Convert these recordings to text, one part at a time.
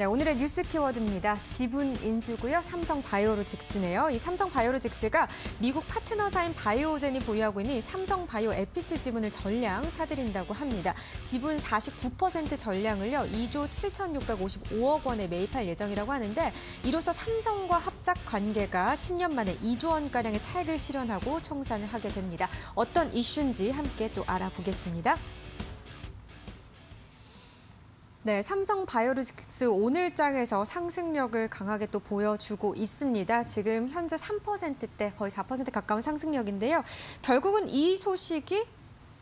네, 오늘의 뉴스 키워드입니다. 지분 인수고요. 삼성 바이오로직스네요. 이 삼성 바이오로직스가 미국 파트너사인 바이오젠이 보유하고 있는 이 삼성 바이오 에피스 지분을 전량 사들인다고 합니다. 지분 49% 전량을요. 2조 7,655억 원에 매입할 예정이라고 하는데 이로써 삼성과 합작 관계가 10년 만에 2조 원가량의 차익을 실현하고 청산을 하게 됩니다. 어떤 이슈인지 함께 또 알아보겠습니다. 네, 삼성 바이오로직스 오늘장에서 상승력을 강하게 또 보여주고 있습니다. 지금 현재 3%대 거의 4% 가까운 상승력인데요. 결국은 이 소식이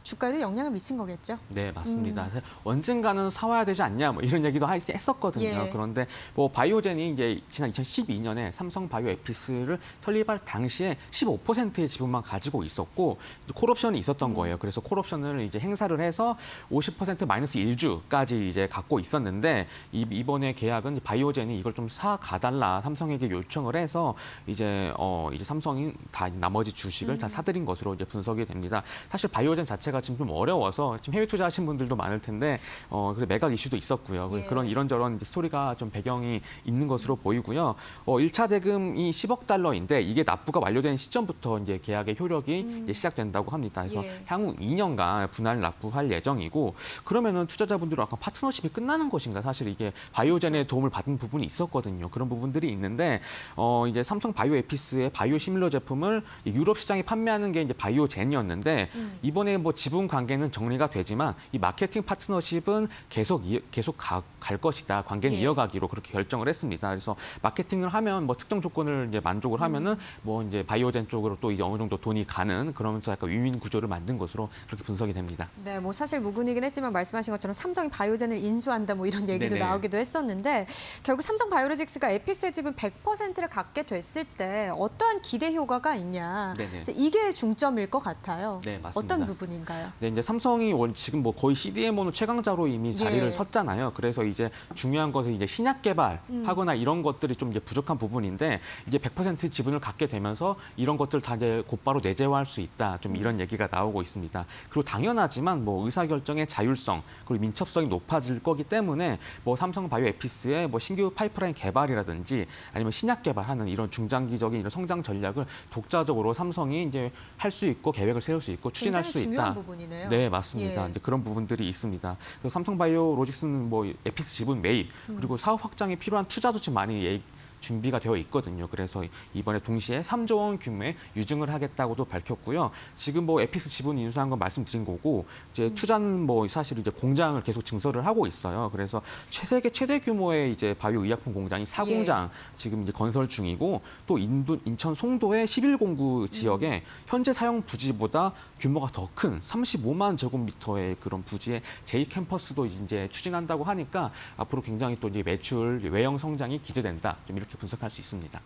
주가에도 영향을 미친 거겠죠. 네, 맞습니다. 음. 언젠가는 사와야 되지 않냐 뭐 이런 얘기도 했었거든요. 예. 그런데 뭐 바이오젠이 이제 지난 2012년에 삼성 바이오 에피스를 설립할 당시에 15%의 지분만 가지고 있었고 콜옵션이 있었던 음. 거예요. 그래서 콜옵션을 이제 행사를 해서 50% 마이너스 1주까지 이제 갖고 있었는데 이번에 계약은 바이오젠이 이걸 좀 사 가달라 삼성에게 요청을 해서 이제 어 이제 삼성이 다 나머지 주식을 음. 다 사들인 것으로 이제 분석이 됩니다. 사실 바이오젠 자체가 자체가 지금 좀 어려워서 지금 해외 투자하신 분들도 많을 텐데 어, 그래 매각 이슈도 있었고요. 예. 그런 이런저런 스토리가 좀 배경이 있는 것으로 보이고요. 어, 1차 대금이 10억 달러인데 이게 납부가 완료된 시점부터 이제 계약의 효력이 음. 이제 시작된다고 합니다. 그래서 예. 향후 2년간 분할 납부할 예정이고 그러면은 투자자분들은 아까 파트너십이 끝나는 것인가 사실 이게 바이오젠의 그렇죠. 도움을 받은 부분이 있었거든요. 그런 부분들이 있는데 어, 이제 삼성 바이오 에피스의 바이오 시밀러 제품을 유럽 시장에 판매하는 게 이제 바이오젠이었는데 음. 이번에 뭐 지분 관계는 정리가 되지만 이 마케팅 파트너십은 계속 이, 계속 가, 갈 것이다. 관계는 예. 이어가기로 그렇게 결정을 했습니다. 그래서 마케팅을 하면 뭐 특정 조건을 이제 만족을 하면은 음. 뭐 이제 바이오젠 쪽으로 또 이제 어느 정도 돈이 가는 그러면서 약간 위인 구조를 만든 것으로 그렇게 분석이 됩니다. 네, 뭐 사실 무근이긴 했지만 말씀하신 것처럼 삼성이 바이오젠을 인수한다 뭐 이런 얘기도 네네. 나오기도 했었는데 결국 삼성 바이오로직스가 에피스의 지분 100%를 갖게 됐을 때 어떠한 기대 효과가 있냐 이게 중점일 것 같아요. 네, 맞습니다. 어떤 부분인가요? 있을까요? 네, 이제 삼성이 지금 뭐 거의 CDMO는 최강자로 이미 자리를 예. 섰잖아요. 그래서 이제 중요한 것은 이제 신약 개발하거나 음. 이런 것들이 좀 이제 부족한 부분인데 이제 100% 지분을 갖게 되면서 이런 것들 다 이제 곧바로 내재화할 수 있다. 좀 음. 이런 얘기가 나오고 있습니다. 그리고 당연하지만 뭐 의사결정의 자율성 그리고 민첩성이 높아질 거기 때문에 뭐 삼성 바이오 에피스의 뭐 신규 파이프라인 개발이라든지 아니면 신약 개발하는 이런 중장기적인 이런 성장 전략을 독자적으로 삼성이 이제 할 수 있고 계획을 세울 수 있고 추진할 수 있다. 부분이네요. 네, 맞습니다. 예. 이제 그런 부분들이 있습니다. 삼성바이오 로직스는 뭐 에피스 지분 매입 그리고 사업 확장에 필요한 투자도 지금 많이 준비가 되어 있거든요. 그래서 이번에 동시에 3조 원 규모의 유증을 하겠다고도 밝혔고요. 지금 뭐 에피스 지분 인수한 건 말씀드린 거고 이제 음. 투자는 뭐 사실 이제 공장을 계속 증설을 하고 있어요. 그래서 세계 최대 규모의 이제 바이오 의약품 공장이 사공장 예. 지금 이제 건설 중이고 또 인도 인천 송도의 11공구 지역에 음. 현재 사용 부지보다 규모가 더 큰 35만 제곱미터의 그런 부지의 제2 캠퍼스도 이제 추진한다고 하니까 앞으로 굉장히 또 이제 매출 외형 성장이 기대된다. 좀 이렇게 이렇게 분석할 수 있습니다.